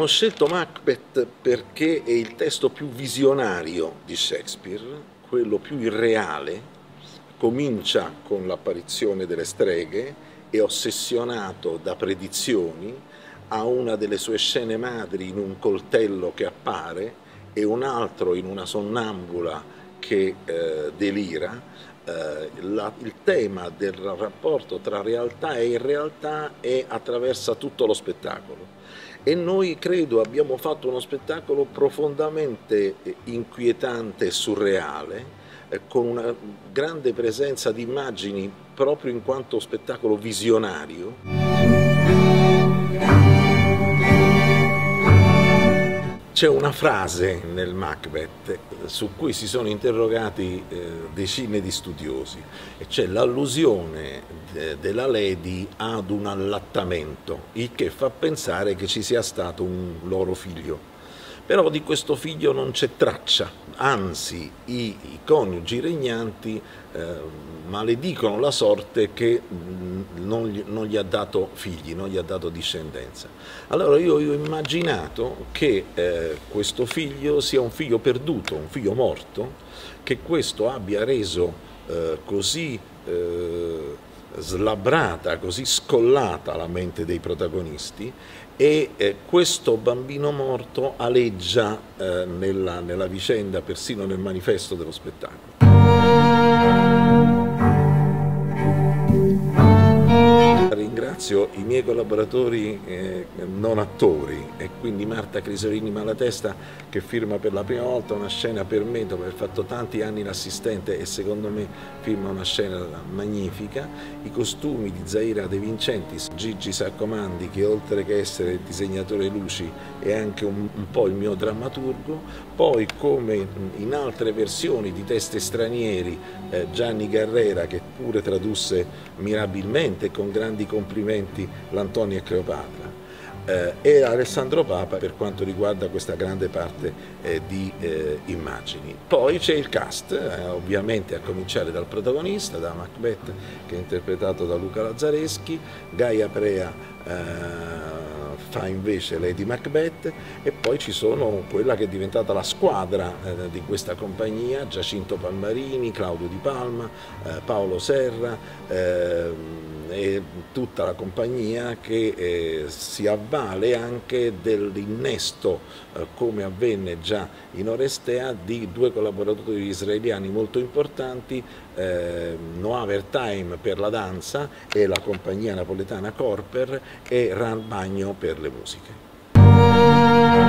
Abbiamo scelto Macbeth perché è il testo più visionario di Shakespeare, quello più irreale, comincia con l'apparizione delle streghe, è ossessionato da predizioni, ha una delle sue scene madri in un coltello che appare e un altro in una sonnambula che eh, delira. Eh, la, il tema del rapporto tra realtà e irrealtà è attraversa tutto lo spettacolo e noi credo abbiamo fatto uno spettacolo profondamente inquietante e surreale eh, con una grande presenza di immagini proprio in quanto spettacolo visionario. C'è una frase nel Macbeth su cui si sono interrogati eh, decine di studiosi e c'è l'allusione de della Lady ad un allattamento, il che fa pensare che ci sia stato un loro figlio però di questo figlio non c'è traccia, anzi i, i coniugi regnanti eh, maledicono la sorte che mh, non, gli, non, gli, ha dato figli, non gli ha dato discendenza. Allora io, ho immaginato che eh, questo figlio sia un figlio perduto, un figlio morto, che questo abbia reso eh, così eh, slabrata, così scollata la mente dei protagonisti e eh, questo bambino morto aleggia eh, nella, nella vicenda, persino nel manifesto dello spettacolo. Ringrazio i miei collaboratori eh, non attori e quindi Marta Crisolini Malatesta che firma per la prima volta una scena per me dopo aver fatto tanti anni l'assistente e secondo me firma una scena magnifica, i costumi di Zaira De Vincentis, Gigi Saccomandi che oltre che essere il disegnatore luci è anche un, un po' il mio drammaturgo, poi come in altre versioni di testi stranieri eh, Gianni Carrera che pure tradusse mirabilmente con grandi complimenti complimenti l'Antonio e Cleopatra. Eh, e Alessandro Papa per quanto riguarda questa grande parte eh, di eh, immagini. Poi c'è il cast, ovviamente a cominciare dal protagonista, da Macbeth che è interpretato da Luca Lazzareschi, Gaia Prea fa invece Lady Macbeth. E poi ci sono quella che è diventata la squadra di questa compagnia, Giacinto Palmarini, Claudio Di Palma, Paolo Serra eh, e tutta la compagnia che eh, si avvale anche dell'innesto, eh, come avvenne già in Orestea, di due collaboratori israeliani molto importanti, eh, Noaver Time per la danza e la compagnia napoletana Corper e Ran Bagno per le musiche.